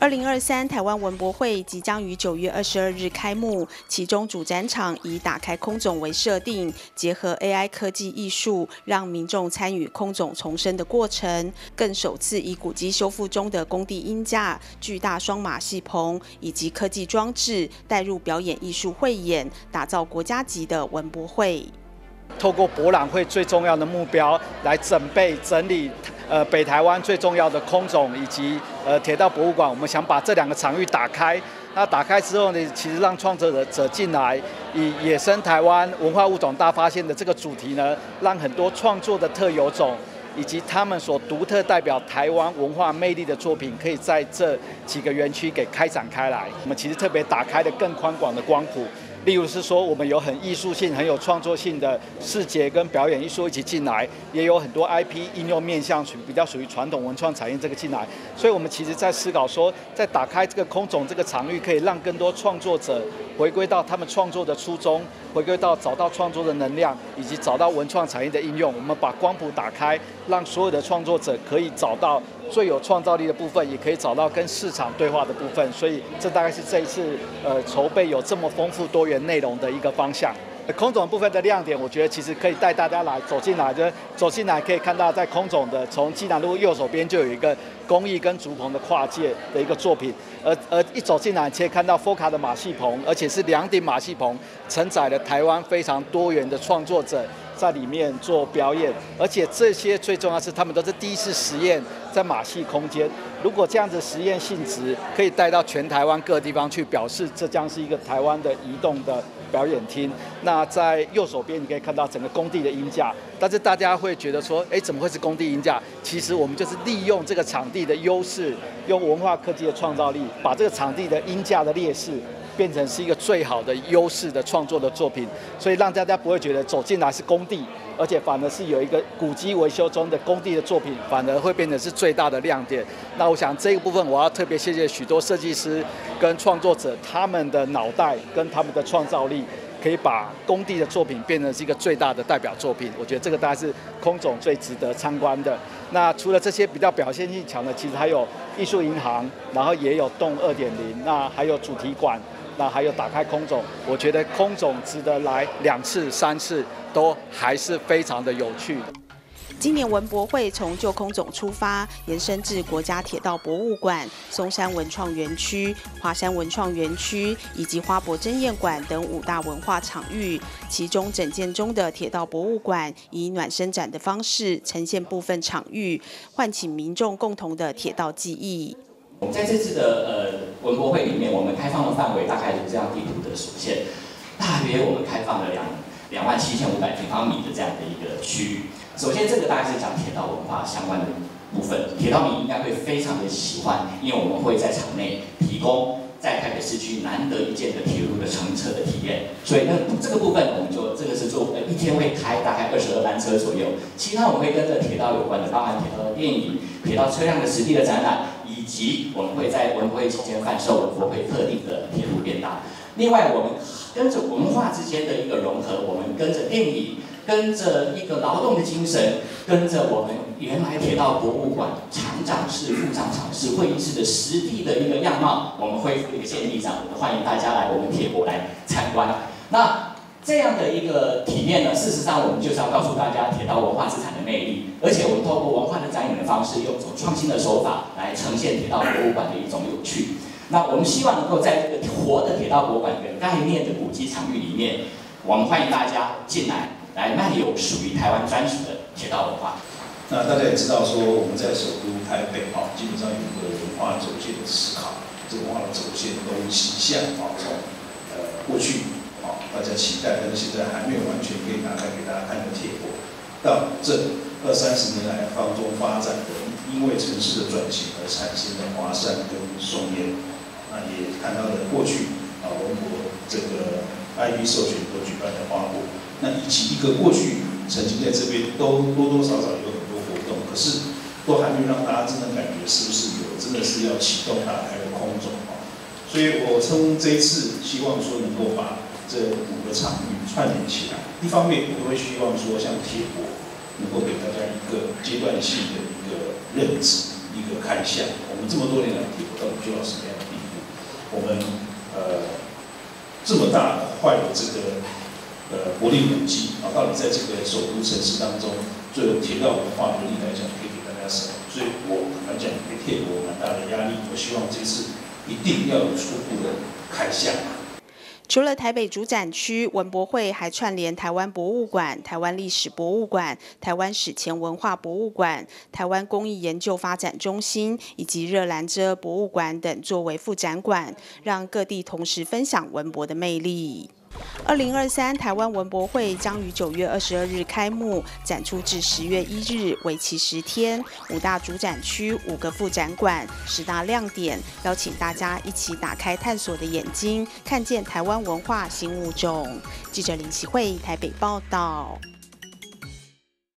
二零二三台湾文博会即将于九月二十二日开幕，其中主展场以打开空总为设定，结合 AI 科技艺术，让民众参与空总重生的过程。更首次以古迹修复中的工地音架、巨大双马戏棚以及科技装置带入表演艺术汇演，打造国家级的文博会。透过博览会最重要的目标来准备整理。呃，北台湾最重要的空总以及呃铁道博物馆，我们想把这两个场域打开。那打开之后呢，其实让创作者者进来，以野生台湾文化物种大发现的这个主题呢，让很多创作的特有种以及他们所独特代表台湾文化魅力的作品，可以在这几个园区给开展开来。我们其实特别打开的更宽广的光谱。例如是说，我们有很艺术性、很有创作性的视觉跟表演艺术一起进来，也有很多 IP 应用面向属比较属于传统文创产业这个进来，所以我们其实在思考说，在打开这个空总这个场域，可以让更多创作者回归到他们创作的初衷，回归到找到创作的能量，以及找到文创产业的应用。我们把光谱打开，让所有的创作者可以找到。最有创造力的部分，也可以找到跟市场对话的部分，所以这大概是这一次呃筹备有这么丰富多元内容的一个方向。空总部分的亮点，我觉得其实可以带大家来走进来，就是走进来可以看到，在空总的从济南路右手边就有一个工艺跟竹棚的跨界的一个作品，而而一走进来可以看到 FOCA 的马戏棚，而且是两顶马戏棚，承载了台湾非常多元的创作者。在里面做表演，而且这些最重要是他们都是第一次实验在马戏空间。如果这样子实验性质可以带到全台湾各地方去，表示这将是一个台湾的移动的表演厅。那在右手边你可以看到整个工地的音架，但是大家会觉得说，哎，怎么会是工地音架？其实我们就是利用这个场地的优势，用文化科技的创造力，把这个场地的音架的劣势。变成是一个最好的优势的创作的作品，所以让大家不会觉得走进来是工地，而且反而是有一个古迹维修中的工地的作品，反而会变成是最大的亮点。那我想这个部分我要特别谢谢许多设计师跟创作者，他们的脑袋跟他们的创造力，可以把工地的作品变成是一个最大的代表作品。我觉得这个大概是空总最值得参观的。那除了这些比较表现性强的，其实还有艺术银行，然后也有动二点零，那还有主题馆。那还有打开空总，我觉得空总值得来两次、三次，都还是非常的有趣。今年文博会从旧空总出发，延伸至国家铁道博物馆、松山文创园区、华山文创园区以及花博珍宴馆等五大文化场域。其中整件中的铁道博物馆以暖身展的方式呈现部分场域，唤起民众共同的铁道记忆。我们在这次的呃文博会里面，我们开放的范围大概是这样地图的所现，大约我们开放了两两万七千五百平方米的这样的一个区域。首先，这个大概是讲铁道文化相关的部分，铁道迷应该会非常的喜欢，因为我们会在场内提供在台北市区难得一见的铁路的乘车的体验。所以，那这个部分我们就这个是做呃一天会开大概二十二班车左右，其他我们会跟着铁道有关的，包含铁道的电影、铁道车辆的实地的展览。以及我们会在文博会期间贩售文博会特定的铁路便当。另外，我们跟着文化之间的一个融合，我们跟着电影，跟着一个劳动的精神，跟着我们原来铁道博物馆厂长室、副厂长室、会议室的实地的一个样貌，我们恢复一个现地上，欢迎大家来我们铁博来参观。那。这样的一个体验呢，事实上我们就是要告诉大家铁道文化资产的魅力，而且我们透过文化的展演的方式，用一种创新的手法来呈现铁道博物馆的一种有趣。那我们希望能够在这个活的铁道博物馆的概念的古迹场域里面，我们欢迎大家进来，来漫游属于台湾专属的铁道文化。那大家也知道说，我们在首都台北啊，基本上有一个文化走线的思考，这个文化的走线东西向啊，从呃过去啊。大家期待，但是现在还没有完全可以拿开给大家看的铁博，到这二三十年来当中发展的，因为城市的转型而产生的华山跟松烟，那也看到了过去啊文博这个 IP 授权所举办的花博，那以及一个过去曾经在这边都多多少少有很多活动，可是都还没有让大家真的感觉是不是有真的是要启动打开的空中啊，所以我称这一次希望说能够把。这五个场域串联起来，一方面我都会希望说，像铁博能够给大家一个阶段性的一个认知，一个看相。我们这么多年来，铁到底做到什么样的地步？我们呃这么大块的这个呃国力古迹啊，到底在这个首都城市当中，最后铁道文化能力来讲，可以给大家什么？所以我来讲，给铁国蛮大的压力。我希望这次一定要有初步的开相。除了台北主展区，文博会还串联台湾博物馆、台湾历史博物馆、台湾史前文化博物馆、台湾工艺研究发展中心以及热兰遮博物馆等作为副展馆，让各地同时分享文博的魅力。二零二三台湾文博会将于九月二十二日开幕，展出至十月一日，为期十天。五大主展区，五个副展馆，十大亮点，邀请大家一起打开探索的眼睛，看见台湾文化新物种。记者林启慧台北报道。